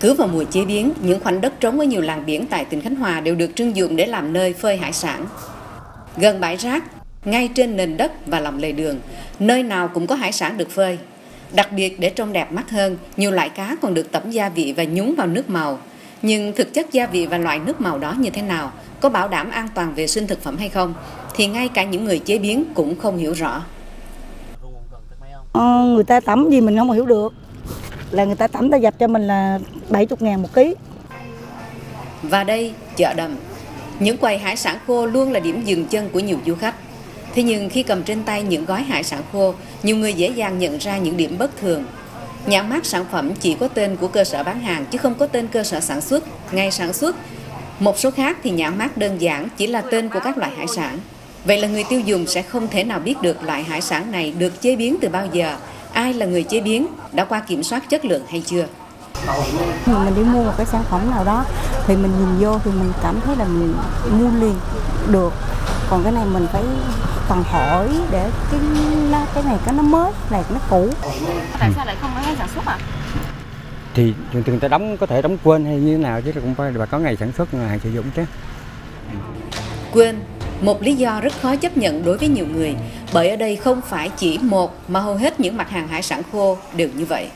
Cứ vào mùa chế biến, những khoảnh đất trống ở nhiều làng biển tại tỉnh Khánh Hòa đều được trưng dụng để làm nơi phơi hải sản. Gần bãi rác, ngay trên nền đất và lòng lề đường, nơi nào cũng có hải sản được phơi. Đặc biệt để trông đẹp mắt hơn, nhiều loại cá còn được tẩm gia vị và nhúng vào nước màu. Nhưng thực chất gia vị và loại nước màu đó như thế nào, có bảo đảm an toàn vệ sinh thực phẩm hay không, thì ngay cả những người chế biến cũng không hiểu rõ. Ờ, người ta tắm gì mình không hiểu được là người ta tẩm ta dập cho mình là 70 ngàn một ký Và đây, chợ đầm. Những quầy hải sản khô luôn là điểm dừng chân của nhiều du khách. Thế nhưng khi cầm trên tay những gói hải sản khô, nhiều người dễ dàng nhận ra những điểm bất thường. Nhãn mát sản phẩm chỉ có tên của cơ sở bán hàng chứ không có tên cơ sở sản xuất, ngày sản xuất. Một số khác thì nhãn mát đơn giản chỉ là tên của các loại hải sản. Vậy là người tiêu dùng sẽ không thể nào biết được loại hải sản này được chế biến từ bao giờ, ai là người chế biến, đã qua kiểm soát chất lượng hay chưa. mình đi mua một cái sản phẩm nào đó thì mình nhìn vô thì mình cảm thấy là mình mua liền được còn cái này mình phải còn hỏi để cái nó, cái này cái nó mới này nó cũ Tại sao lại không có ngày sản xuất à? thì thường thường ta đóng có thể đóng quên hay như thế nào chứ cũng phải bà có ngày sản xuất ngày sử dụng chứ Quên, một lý do rất khó chấp nhận đối với nhiều người, bởi ở đây không phải chỉ một mà hầu hết những mặt hàng hải sản khô đều như vậy.